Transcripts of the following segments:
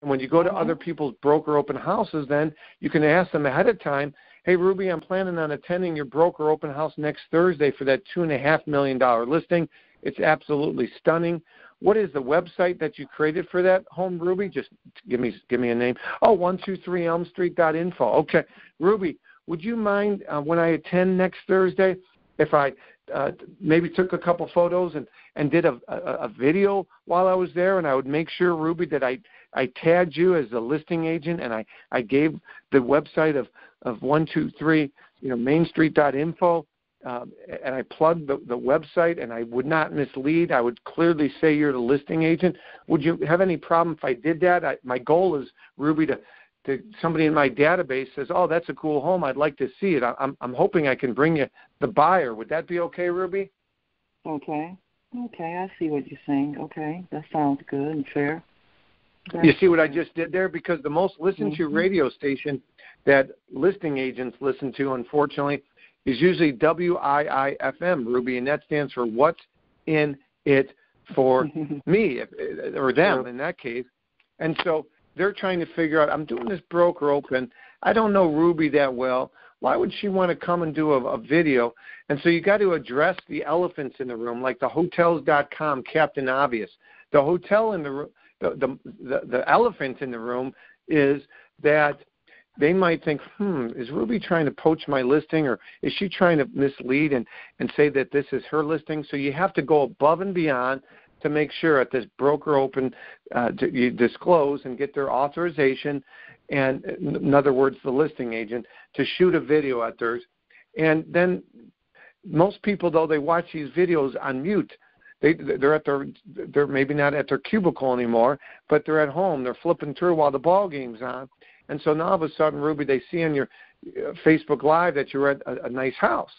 And when you go to other people's broker open houses, then you can ask them ahead of time, hey, Ruby, I'm planning on attending your broker open house next Thursday for that $2.5 million listing. It's absolutely stunning. What is the website that you created for that home, Ruby? Just give me give me a name. Oh, one two three Elm Street dot info. Okay, Ruby, would you mind uh, when I attend next Thursday if I uh, maybe took a couple photos and and did a, a a video while I was there, and I would make sure Ruby that I I tagged you as a listing agent, and I I gave the website of of one two three you know Main Street dot info um, and I plugged the, the website and I would not mislead. I would clearly say you're the listing agent. Would you have any problem if I did that? I, my goal is Ruby to, to somebody in my database says, "Oh, that's a cool home. I'd like to see it." I, I'm I'm hoping I can bring you the buyer. Would that be okay, Ruby? Okay. Okay, I see what you're saying. Okay, that sounds good and fair. That's you see what I just did there? Because the most listened to mm-hmm. radio station that listing agents listen to, unfortunately, is usually WIIFM, Ruby, and that stands for What's in It for Me, or them in that case. And so they're trying to figure out, I'm doing this broker open. I don't know Ruby that well. Why would she want to come and do a, a video? And so you got to address the elephants in the room, like the Hotels.com Captain Obvious. The hotel in the room, the, the the the elephant in the room is that they might think, hmm, is Ruby trying to poach my listing or is she trying to mislead and, and say that this is her listing? So you have to go above and beyond to make sure at this broker open uh, to, you disclose and get their authorization and in other words the listing agent to shoot a video at theirs. And then most people though they watch these videos on mute. They they're at their they're maybe not at their cubicle anymore but they're at home. They're flipping through while the ball game's on. And so now all of a sudden, Ruby, they see on your uh, Facebook Live that you're at a, a nice house.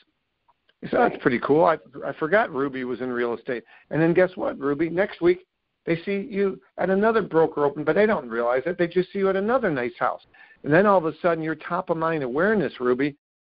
Say, that's pretty cool. I, I forgot Ruby was in real estate. And then guess what, Ruby? Next week, they see you at another broker open, but they don't realize it. They just see you at another nice house. And then all of a sudden, your top of mind awareness, Ruby,